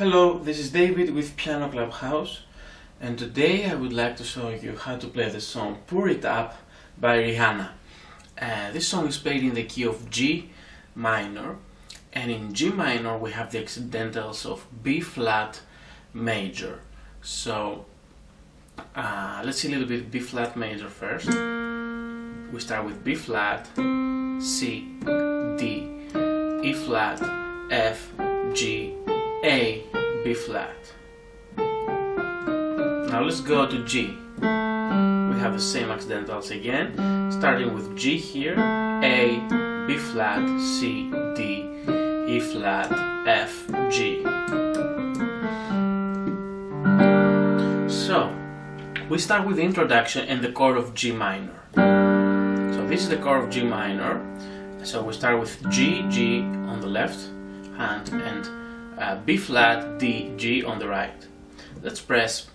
Hello, this is David with Piano Clubhouse and today I would like to show you how to play the song Pour It Up by Rihanna. Uh, this song is played in the key of G minor and in G minor we have the accidentals of B flat major. So uh, let's see a little bit B flat major first. We start with B flat, C, D, E flat, F, G, A, B flat. Now let's go to G. We have the same accidentals again, starting with G here, A, B flat, C, D, E flat, F, G. So, we start with the introduction and the chord of G minor. So this is the chord of G minor. So we start with G, G on the left hand and uh, B flat, D, G on the right. Let's press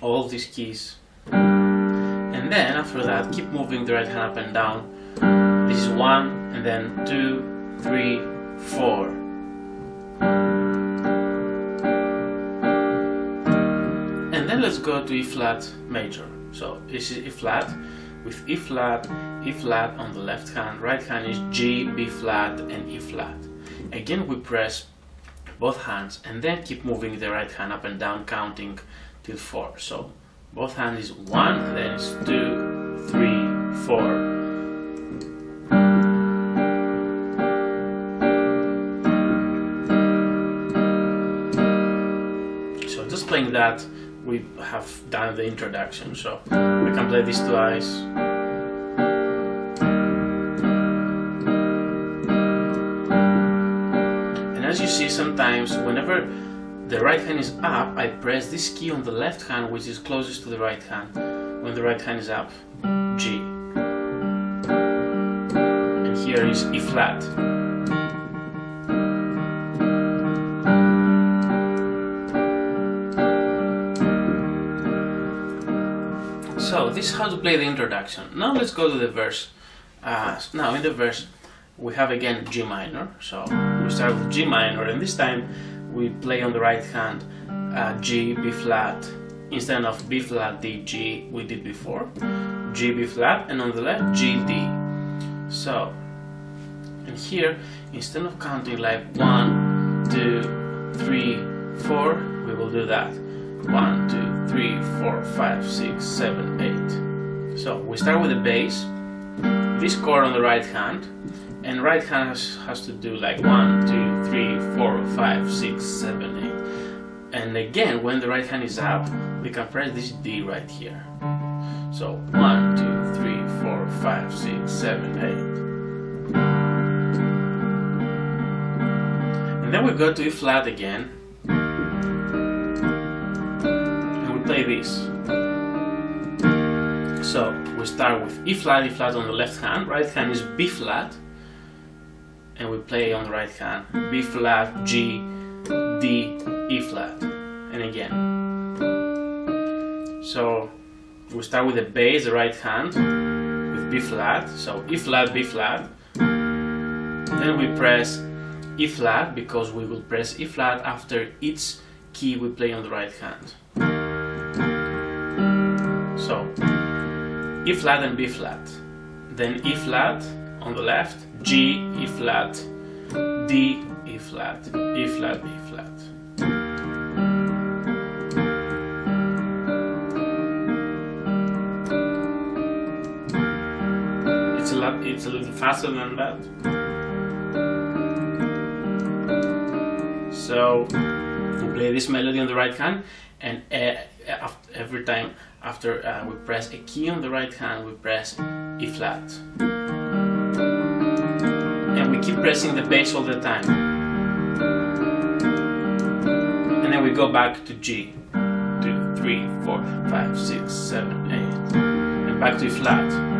all these keys and then after that keep moving the right hand up and down. This is one and then two, three, four. And then let's go to E flat major. So this is E flat with E flat, E flat on the left hand, right hand is G, B flat and E flat. Again we press both hands and then keep moving the right hand up and down counting till 4. So both hands is 1, then it's two three four. So just playing that we have done the introduction. So we can play this twice as you see sometimes whenever the right hand is up I press this key on the left hand which is closest to the right hand when the right hand is up G and here is E flat So this is how to play the introduction. Now let's go to the verse. Uh, now in the verse we have again G minor. So we start with G minor and this time we play on the right hand uh, G, B flat instead of B flat, D, G we did before. G, B flat and on the left G, D. So and here instead of counting like one, two, three, four, we will do that. One, two, three, four, five, six, seven, eight. So we start with the bass, this chord on the right hand, and right hand has, has to do like one, two, three, four, five, six, seven, eight. And again, when the right hand is up, we can press this D right here. So one, two, three, four, five, six, seven, eight. And then we go to E flat again, and we play this. So we start with E flat, E flat on the left hand, right hand is B flat, and we play on the right hand. B flat, G, D, E flat, and again. So we start with the bass, the right hand, with B flat, so E flat, B flat, then we press E flat because we will press E flat after each key we play on the right hand. So E flat and B flat, then E flat on the left, G, E flat, D, E flat, E flat, E flat. It's a lot. It's a little faster than that. So we play this melody on the right hand, and uh, every time after uh, we press a key on the right hand, we press E flat. Pressing the bass all the time. And then we go back to G. Two, three, four, five, six, seven, eight. And back to E flat.